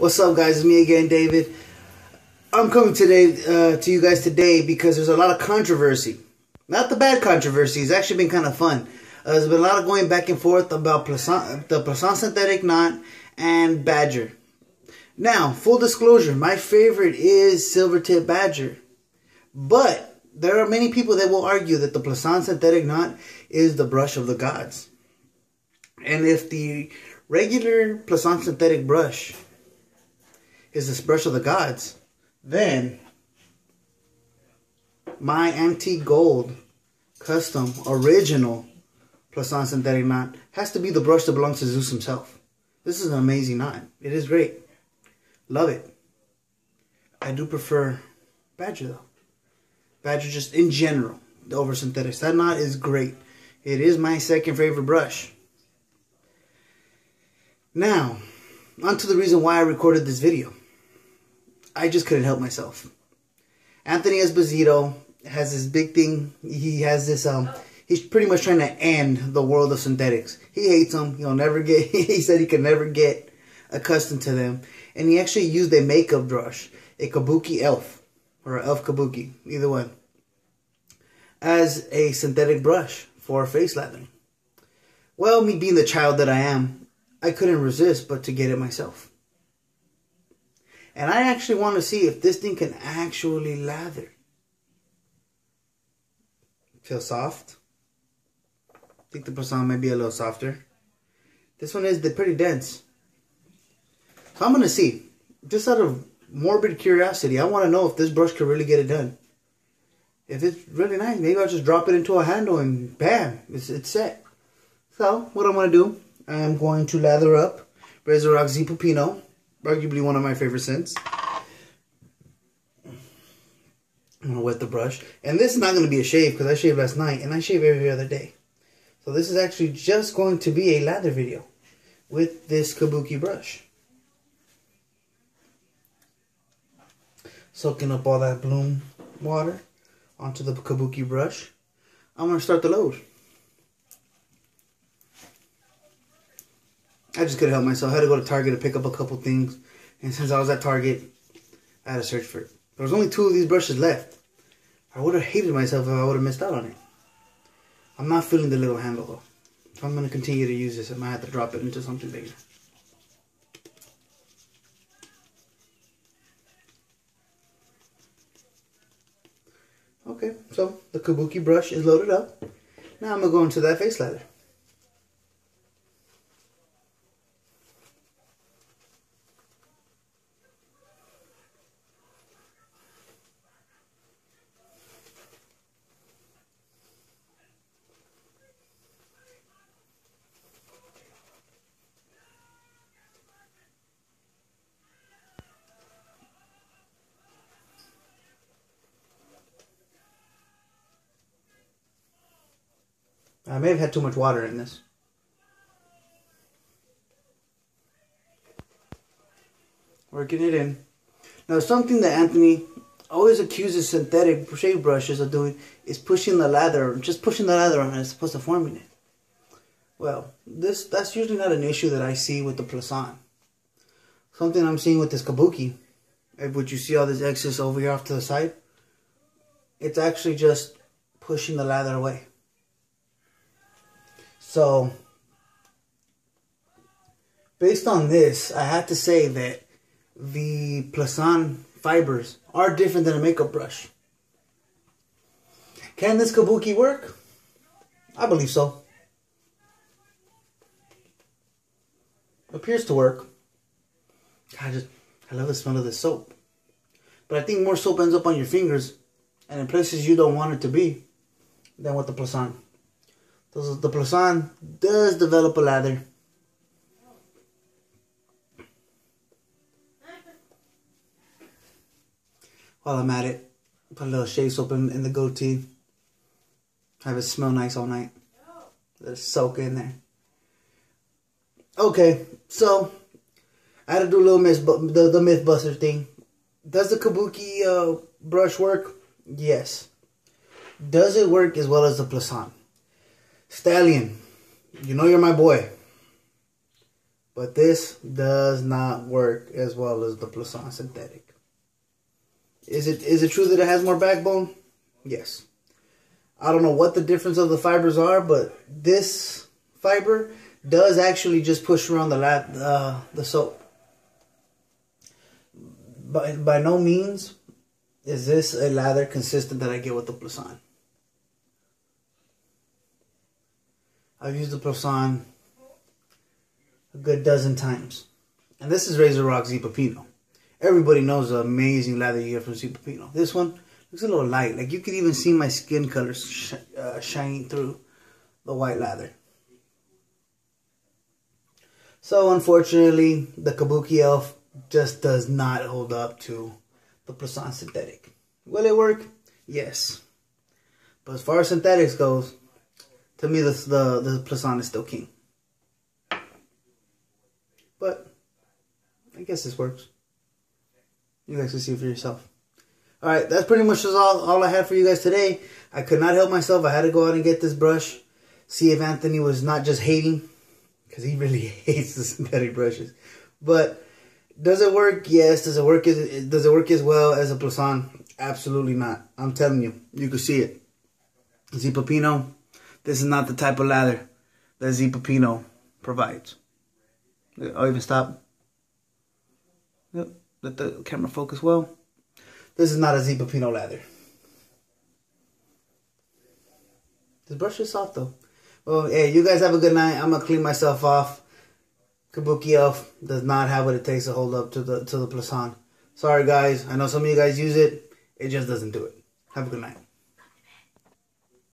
What's up, guys? It's me again, David. I'm coming today uh, to you guys today because there's a lot of controversy. Not the bad controversy. It's actually been kind of fun. Uh, there's been a lot of going back and forth about the Plisson synthetic knot and Badger. Now, full disclosure, my favorite is Silvertip Badger. But there are many people that will argue that the Plisson synthetic knot is the brush of the gods. And if the regular Plisson synthetic brush is this brush of the gods, then my antique gold custom original Plisson synthetic knot has to be the brush that belongs to Zeus himself. This is an amazing knot. It is great. Love it. I do prefer Badger though. Badger just in general, the over synthetics. That knot is great. It is my second favorite brush. Now, on to the reason why I recorded this video. I just couldn't help myself. Anthony Esposito has this big thing. He has this um he's pretty much trying to end the world of synthetics. He hates them. He'll never get he said he could never get accustomed to them. And he actually used a makeup brush, a Kabuki Elf or an Elf Kabuki, either one, as a synthetic brush for face lathering. Well, me being the child that I am, I couldn't resist but to get it myself. And I actually want to see if this thing can actually lather. Feel soft. I think the Plisson might be a little softer. This one is pretty dense. So I'm going to see. Just out of morbid curiosity, I want to know if this brush could really get it done. If it's really nice, maybe I'll just drop it into a handle and bam, it's, it's set. So, what I'm going to do, I'm going to lather up RazoRock Z Pupino arguably one of my favorite scents. I'm gonna wet the brush, and this is not gonna be a shave because I shaved last night, and I shave every other day. So this is actually just going to be a lather video with this Kabuki brush. Soaking up all that bloom water onto the Kabuki brush. I'm gonna start the load. I just couldn't help myself. I had to go to Target to pick up a couple things. And since I was at Target, I had to search for it. There was only two of these brushes left. I would have hated myself if I would have missed out on it. I'm not feeling the little handle though. If I'm going to continue to use this, I might have to drop it into something bigger. Okay, so the Kabuki brush is loaded up. Now I'm going to go into that face lather. I may have had too much water in this. Working it in. Now something that Anthony always accuses synthetic shave brushes of doing is pushing the lather, just pushing the lather on it as opposed to forming it. Well, this that's usually not an issue that I see with the Plisson. Something I'm seeing with this Kabuki, would you see all this excess over here off to the side? It's actually just pushing the lather away. So, based on this, I have to say that the Plisson fibers are different than a makeup brush. Can this kabuki work? I believe so. Appears to work. I just, I love the smell of the soap. But I think more soap ends up on your fingers and in places you don't want it to be than with the Plisson. The Plisson does develop a lather. While I'm at it, put a little shave soap in, in the goatee. Have it smell nice all night. Let it soak in there. Okay, so I had to do a little myth, the, the Mythbuster thing. Does the Kabuki uh, brush work? Yes. Does it work as well as the Plisson? Stallion, you know you're my boy. But this does not work as well as the Plisson synthetic. Is it is it true that it has more backbone? Yes. I don't know what the difference of the fibers are, but this fiber does actually just push around the lat, uh, the soap. By, by no means is this a lather consistent that I get with the Plisson. I've used the Plisson a good dozen times. And this is RazoRock Zipapino. Everybody knows the amazing lather you get from Zipapino. This one looks a little light. Like you could even see my skin colors sh uh, shining through the white lather. So unfortunately, the Kabuki Elf just does not hold up to the Plisson synthetic. Will it work? Yes. But as far as synthetics goes, to me the the, the Plisson is still king. But I guess this works. You guys can see for yourself. Alright, that's pretty much all, all I had for you guys today. I could not help myself. I had to go out and get this brush. See if Anthony was not just hating. Because he really hates the synthetic brushes. But does it work? Yes. Does it work as does it work as well as a Plisson? Absolutely not. I'm telling you. You can see it. Zipapino, this is not the type of lather that Zipapino provides. I'll even stop. Yep. Let the camera focus well. This is not a Zipapino lather. This brush is soft though. Well, hey, you guys have a good night. I'm gonna clean myself off. Kabuki Elf does not have what it takes to hold up to the to the Plisson. Sorry guys. I know some of you guys use it. It just doesn't do it. Have a good night.